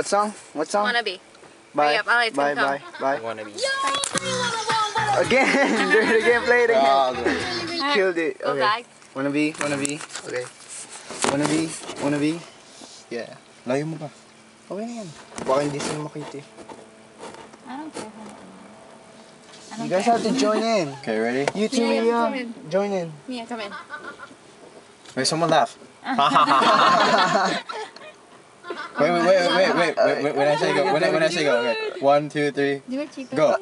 What song? What song? Wanna be. Bye. Hurry up, alright, it's bye, gonna bye, bye. Wannabe. Again, do it again, play it again. Ah, good. Killed it. Okay. back. Wanna be, wanna be. Okay. Wanna be, wanna be. Yeah. Layo mo pa. Okay na yan. Baka hindi sila makita eh. I don't care. You guys have to join in. Okay, ready? You two, Yeah, Mia, come in. join in. Mia, come in. Wait, someone laugh. Wait, wait, wait, wait, wait, wait, wait, when I say go, when I, when I say go, okay. One, two, three, go.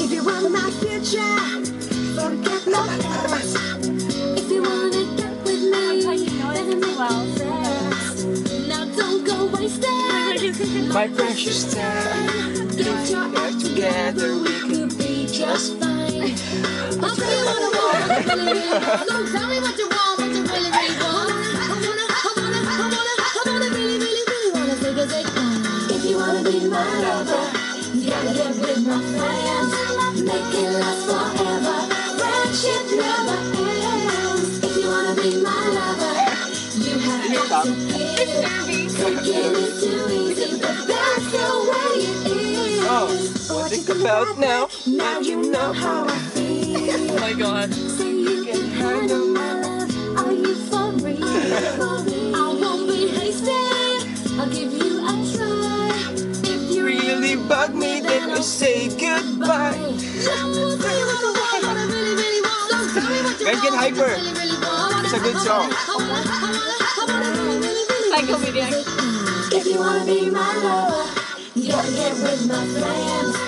If you want my future, forget my My precious time. Get your act together, we could be just fine. I'll tell you what I want. Don't tell me what you want, want. I wanna, I wanna, I wanna, really, really, really wanna take. If you wanna be my lover, gotta get with my friends. Make it last forever. Friendship never ends. If you wanna be my lover, you have to give. Easy, About now. Now you know how I feel. Oh my god. Say you can handle my love. Are you for real? I won't be hasty. I'll give you a try. If you Really bug me, then you say goodbye. Guys, get hyper. It's a good song. Like comedian. If you wanna be my lover, you gotta get with my friends.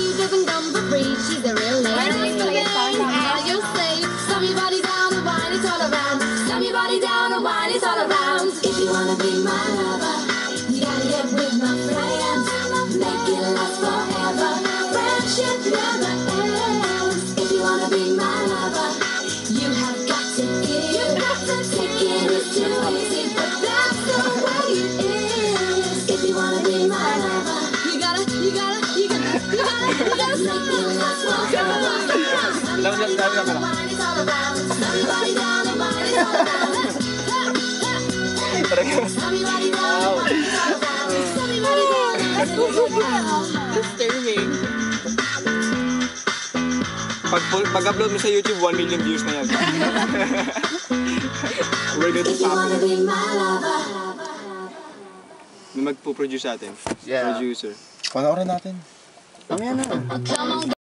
and wine it all around. If you wanna be my lover, you gotta get with my friends. Make it last forever. Friendship never ends. If you wanna be my lover, you have got to give. You got to take it. It's too easy, but that's the way it is. If you wanna be my lover, you gotta, you gotta, you gotta, you gotta, you gotta make it last forever. Lang, lang, lang, lang, lang. Wine it all around. Slam your body down and wine it all around. Slam down wine it all around. Slam your body down talaga. Wow. Pag, pag-upload mo sa YouTube, 1 million views na yan. We're it. May magpo-produce sa atin. Yeah. Producer. Panoorin natin. Mamaya na.